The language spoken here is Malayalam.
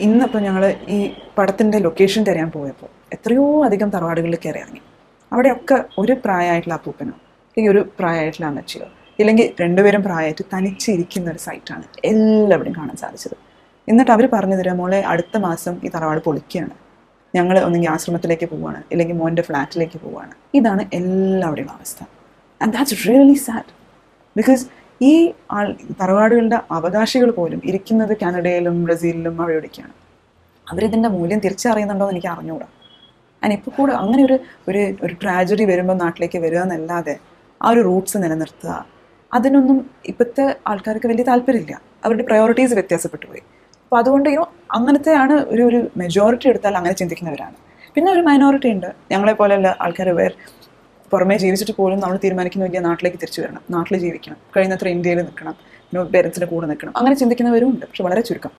ഇന്നിപ്പോൾ ഞങ്ങൾ ഈ പടത്തിന്റെ ലൊക്കേഷൻ തിരയാൻ പോയപ്പോൾ എത്രയോ അധികം തറവാടുകളിൽ കയറി ഇറങ്ങി അവിടെയൊക്കെ ഒരു പ്രായമായിട്ടുള്ള അപ്പൂപ്പനോ അല്ലെങ്കിൽ ഒരു പ്രായമായിട്ടുള്ള അമ്മച്ചിയോ ഇല്ലെങ്കിൽ രണ്ടുപേരും പ്രായമായിട്ട് തനിച്ചിരിക്കുന്ന ഒരു സൈറ്റാണ് എല്ലാവരും കാണാൻ സാധിച്ചത്. എന്നിട്ട് അവർ പറഞ്ഞു തരാം മോളെ അടുത്ത മാസം ഈ തറവാട് പൊളിക്കുകയാണ്. ഞങ്ങൾ ഒന്നെങ്കിൽ ആശ്രമത്തിലേക്ക് പോവുകയാണ് ഇല്ലെങ്കിൽ മോന്റെ ഫ്ലാറ്റിലേക്ക് പോവുകയാണ്. ഇതാണ് എല്ലാവരുടെയും അവസ്ഥ. And that's really sad because ഈ ആൾ തറവാടുകളുടെ അവകാശികൾ പോലും ഇരിക്കുന്നത് കാനഡയിലും ബ്രസീലിലും അവിടെയൊക്കെയാണ്. അവരിതിന്റെ മൂല്യം തിരിച്ചറിയുന്നുണ്ടോ എന്ന് എനിക്ക് അറിഞ്ഞുകൂടാ ഞാൻ ഇപ്പോൾ കൂടെ അങ്ങനെ ഒരു ഒരു ഒരു ട്രാജഡി വരുമ്പോൾ നാട്ടിലേക്ക് വരിക എന്നല്ലാതെ ആ ഒരു റൂട്ട്സ് നിലനിർത്തുക അതിനൊന്നും ഇപ്പോഴത്തെ ആൾക്കാർക്ക് വലിയ താല്പര്യമില്ല. അവരുടെ പ്രയോറിറ്റീസ് വ്യത്യാസപ്പെട്ടു പോയി. അപ്പോൾ അതുകൊണ്ട് യോ അങ്ങനത്തെയാണ് ഒരു ഒരു മെജോറിറ്റി എടുത്താൽ അങ്ങനെ ചിന്തിക്കുന്നവരാണ്. പിന്നെ ഒരു മൈനോറിറ്റി ഉണ്ട്. ഞങ്ങളെ പോലെയുള്ള ആൾക്കാർ വേർ പുറമേ ജീവിച്ചിട്ട് പോലും നമ്മൾ തീരുമാനിക്കുന്ന വലിയ നാട്ടിലേക്ക് തിരിച്ചു വരണം. നാട്ടിൽ ജീവിക്കണം. കഴിയുന്നത്ര ഇന്ത്യയിൽ നിൽക്കണം. പിന്നെ പേരൻസിന്റെ കൂടെ നിൽക്കണം. അങ്ങനെ ചിന്തിക്കുന്നവരും ഉണ്ട്. പക്ഷെ വളരെ ചുരുക്കം.